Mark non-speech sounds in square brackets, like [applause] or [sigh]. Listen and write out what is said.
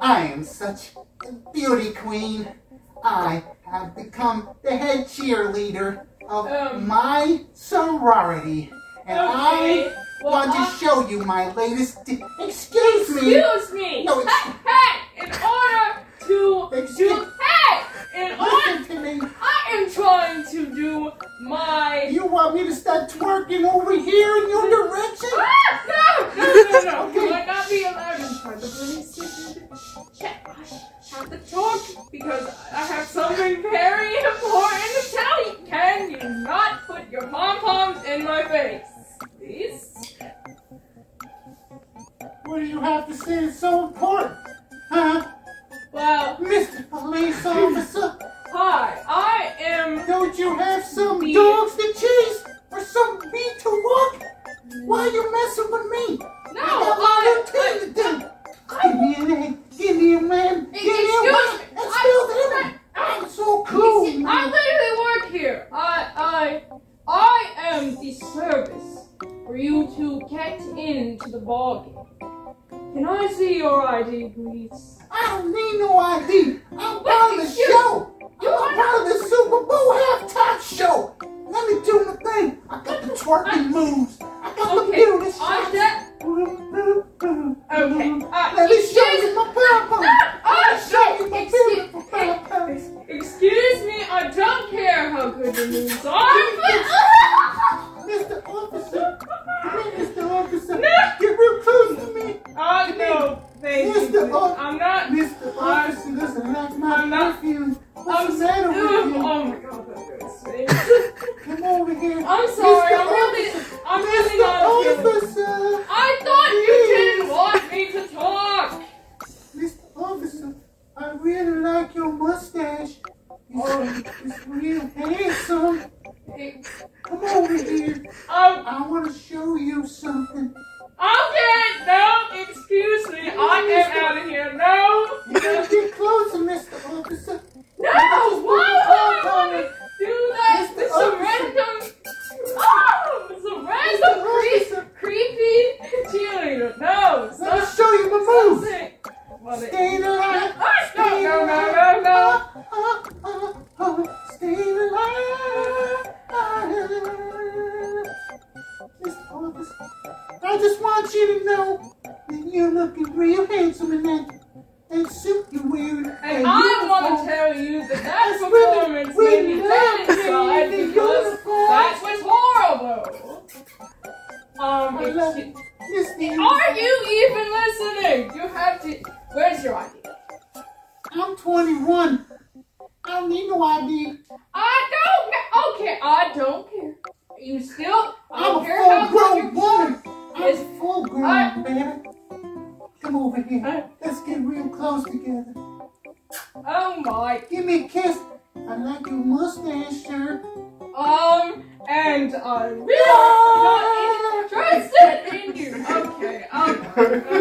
I am such a beauty queen. I have become the head cheerleader of Um. my sorority. And Okay, I well, want I- to show you my latest. Di- Excuse me. Excuse me. No, it's- hey, hey, in order to Excuse- do, hey, in order, to me. I am trying to do my. You want me to start twerking over here in your direction? Something very important to tell you. Can you not put your pom poms in my face, please? What do you have to say is so important? Huh? Well, Mr. Police Officer, hi. I am. don't you have some Me. dogs to chase or some meat to walk? Why are you messing with me? No, I got I. routine to do. Give me a name. Give me a man. Give me a Excuse woman. me. And I- spell it in. I'm so I literally work here. I I I am the service for you to get into the ballgame. Can I see your ID, please? I don't need no ID. I'm Officer, come here, Mr. Officer. No. Get real close to me. Oh no, thank Mr. you. I'm not. Mr. Officer doesn't like my I'm not- perfume. I'm the matter with you? Oh my god. [laughs] Come over here. I'm sorry, Mr. I'm really, I'm really not. feeling- Officer. I thought you didn't want me to talk. Mr. Officer, I really like your mustache. It's, oh. it's real handsome. Come over here. Um, I want to show you something. okay, no, excuse me, I am out of here. No, You gotta get closer, Mr. Officer. no, why would I want to do that? Mr. It's a Officer. random, oh, it's a random creep, creepy cheerleader. No, Let me show you my moves. Stay alive. I just want you to know that you're looking real handsome in that, that suit you're wearing. And I want to tell you that that performance really made me lovely, dead inside the because that was horrible. Um, I love it. Are you even listening? You have to. Where's your ID? I'm 21. I don't need no ID. I don't. Okay, I don't care. You still. I I'm don't care how over here. Let's get real close together. Oh my. Give me a kiss. I like your mustache, sir. Um, and I'm really not interested in you. Okay. Um. [laughs]